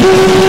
you.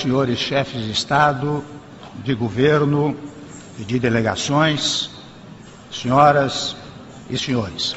senhores chefes de Estado, de governo e de delegações, senhoras e senhores.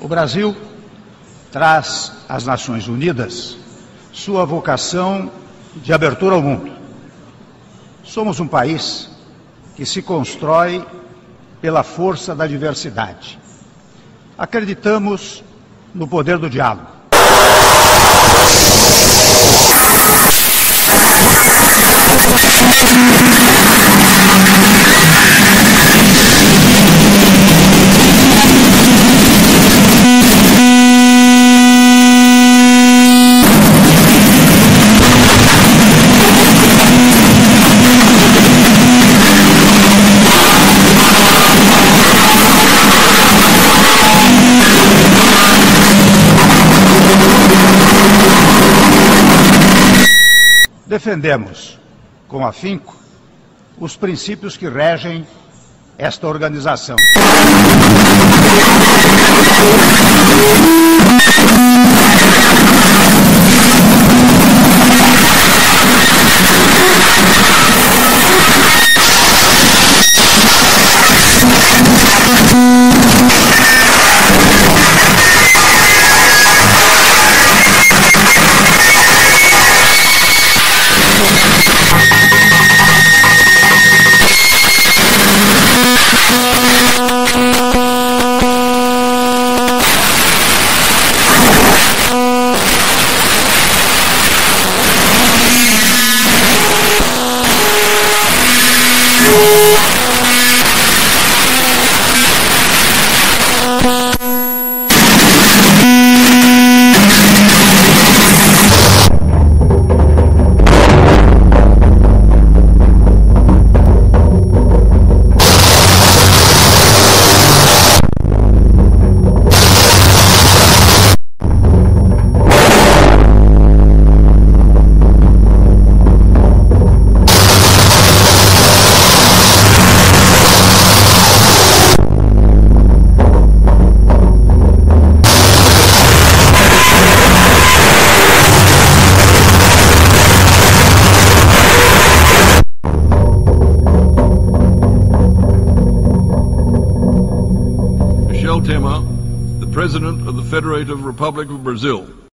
O Brasil traz às Nações Unidas sua vocação de abertura ao mundo. Somos um país que se constrói pela força da diversidade. Acreditamos no poder do diálogo. Defendemos com afinco os princípios que regem esta organização. Michel